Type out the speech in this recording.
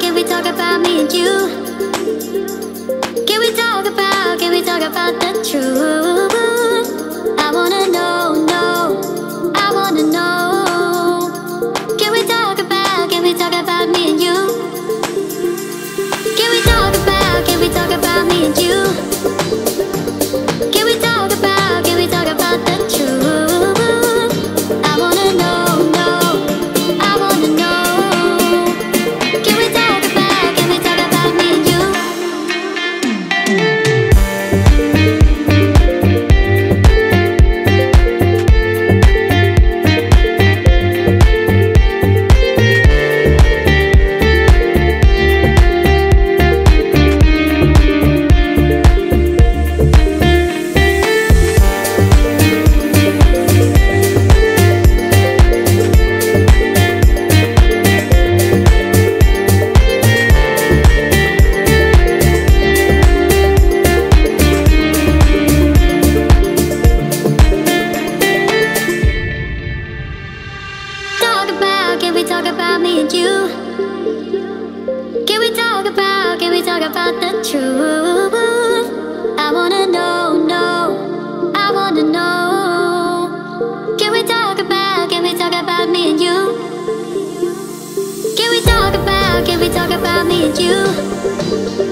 can we talk about me and you? Can we talk about me and you? Can we talk about, can we talk about the truth? I wanna know, know, I wanna know. Can we talk about, can we talk about me and you? Can we talk about, can we talk about me and you?